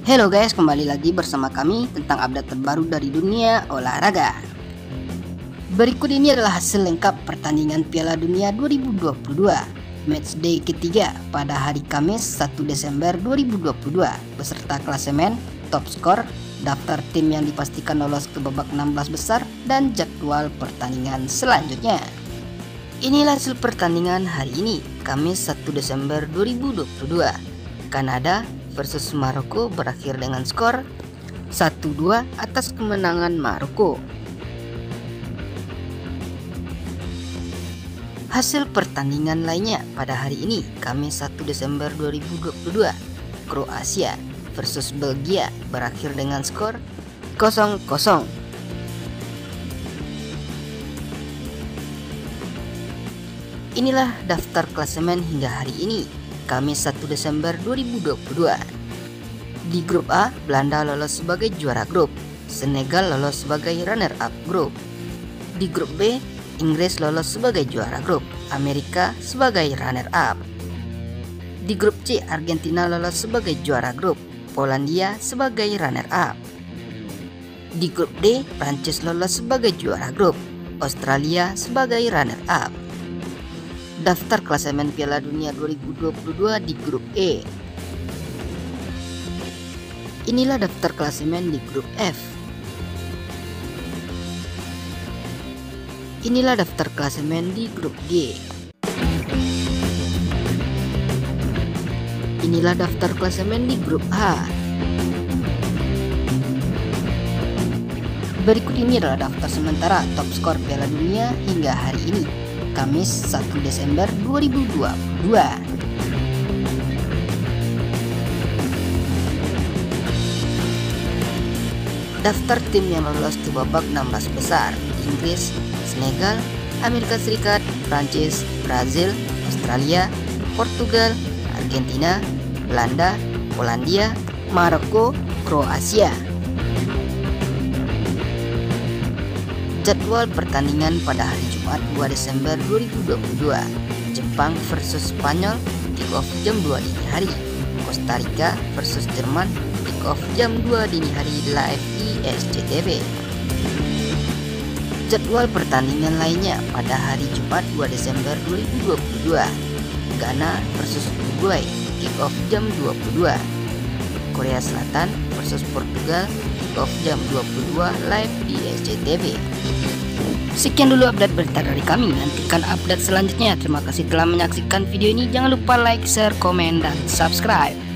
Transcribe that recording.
Halo guys, kembali lagi bersama kami tentang update terbaru dari dunia olahraga. Berikut ini adalah hasil lengkap pertandingan Piala Dunia 2022 Matchday ketiga pada hari Kamis 1 Desember 2022 beserta klasemen, top skor, daftar tim yang dipastikan lolos ke babak 16 besar dan jadwal pertandingan selanjutnya. Inilah hasil pertandingan hari ini, Kamis 1 Desember 2022. Kanada versus Maroko berakhir dengan skor 1-2 atas kemenangan Maroko. Hasil pertandingan lainnya pada hari ini, Kamis 1 Desember 2022, Kroasia versus Belgia berakhir dengan skor 0-0. Inilah daftar klasemen hingga hari ini, Kamis 1 Desember 2022. Di grup A, Belanda lolos sebagai juara grup, Senegal lolos sebagai runner-up grup. Di grup B, Inggris lolos sebagai juara grup, Amerika sebagai runner-up. Di grup C, Argentina lolos sebagai juara grup, Polandia sebagai runner-up. Di grup D, Prancis lolos sebagai juara grup, Australia sebagai runner-up. Daftar klasemen Piala Dunia 2022 di grup E. Inilah daftar klasemen di grup F. Inilah daftar klasemen di grup G. Inilah daftar klasemen di grup H. Berikut ini adalah daftar sementara top skor Piala Dunia hingga hari ini, Kamis 1 Desember 2022. Daftar tim yang lolos ke babak 16 besar Inggris, Senegal, Amerika Serikat, Prancis, Brazil, Australia, Portugal, Argentina, Belanda, Polandia, Maroko, Kroasia. Jadwal pertandingan pada hari Jumat 2 Desember 2022 Jepang versus Spanyol kick off jam 2 dini hari. Costa Rica versus Jerman kick off jam 2 dini hari live di SCTV Jadwal pertandingan lainnya pada hari Jumat 2 Desember 2022 Ghana versus Uruguay kick off jam 22 Korea Selatan versus Portugal kick off jam 22 live di SCTV Sekian dulu update berita dari kami. Nantikan update selanjutnya. Terima kasih telah menyaksikan video ini. Jangan lupa like, share, komen, dan subscribe